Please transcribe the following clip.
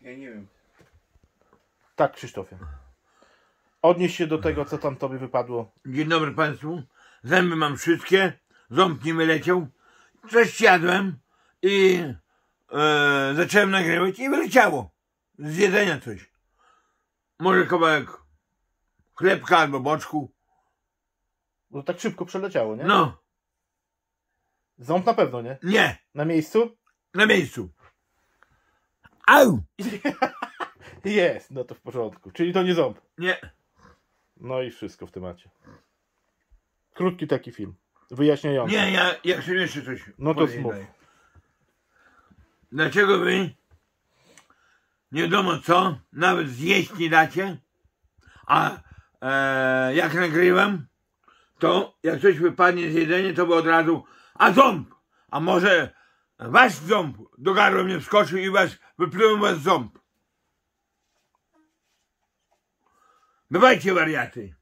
Ja nie wiem. Tak, Krzysztofie. Odnieś się do tego, co tam tobie wypadło. Dzień dobry Państwu. Zęby mam wszystkie, ząb nie wyleciał. Coś jadłem i e, zacząłem nagrywać i wyleciało. Z jedzenia coś. Może kawałek chlebka albo boczku. Bo tak szybko przeleciało, nie? No, Ząb na pewno, nie? nie, Na miejscu? na miejscu. Au! Jest, no to w porządku. Czyli to nie ząb. Nie, No i wszystko w temacie. Krótki taki film. Wyjaśniający. nie, ja, ja chcę jeszcze coś No to mów. Dlaczego wy nie wiadomo co, nawet zjeść nie dacie, a e, jak nagrywam, to jak coś wypadnie z jedzenia, to by od razu, a ząb, a może wasz ząb do gardła mnie wskoczył i was wypluł was ząb. Bywajcie wariaty.